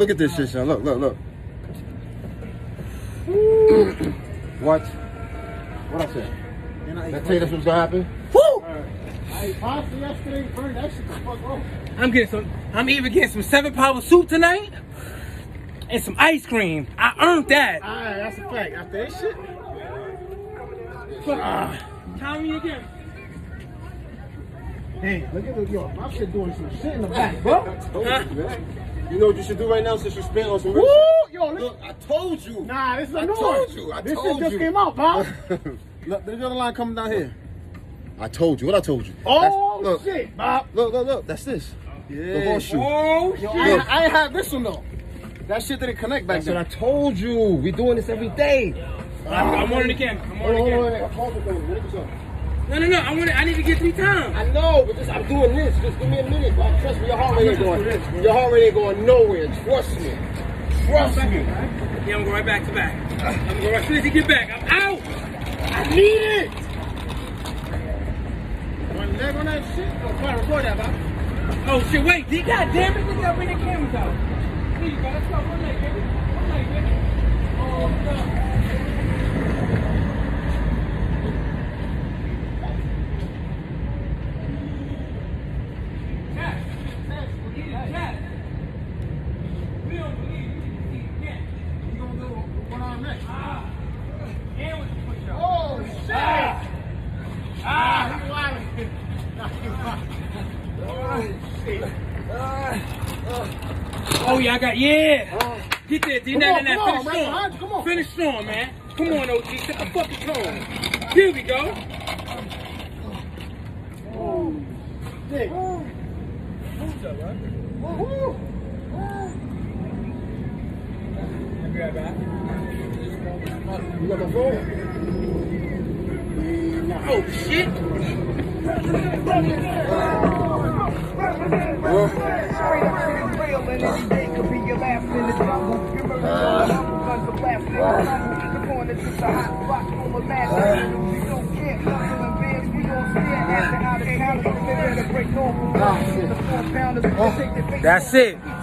Look at this shit, Sean. Look, look, look. what? What I said? That tell you that's what's gonna happen? Woo! I ate pasta yesterday, burned that shit the fuck off. I'm getting some. I'm even getting some seven power soup tonight, and some ice cream. I earned that. Alright, that's a fact. After that shit, Uh, count me again. hey, look at the yo, my shit doing some shit in the back, bro. I told you, know what you should do right now since you spent on some Woo! real shit? Yo, look. Look, I told you. Nah, this is a I new told you, I this told shit just you. came out, Bob. look, there's another line coming down here. I told you. What I told you? Oh look, shit, Bob. Look, look, look. That's this. The Yeah. horseshoe. Oh Yo, shit! I, ain't- I ain't had this one though. That shit didn't connect back That's what then. I told you. we're doing this every day. I'm, I'm on it again. I'm on Hold it on, hold again. On. Hold on. Hold on. What's up? No, no, no. I want. I need to get three times. I know, but just, I'm doing this. Just give me a minute, bro. Trust me, your heart rate ain't going. Your heart rate ain't going nowhere. Trust me. Trust me. Yeah, I'm going right back to back. I'm going right as soon as he get back. I'm out. I need it. One leg on that shit. Oh, to record that, Bob. Oh shit! Wait, God damn it! Look at bring the cameras out. You go. Let's go. One leg, baby. One leg, baby. Oh no. Cat. Eat it, cat. We don't believe you. Eat it, cat. You gonna do one arm next? Ah. And with the push-up. Oh shit! Ah. Ah, he wildin'. Nah, he wildin'. Oh shit. Oh yeah, I got yeah. Get there, D. Come Nah, on, nah, nah. come on, Finish man. strong. Come on. Finish strong, man. Come on, OG. Set the fucking tone. Here we go. Dick. I'll be right back. You got my phone? Oh shit. That's it.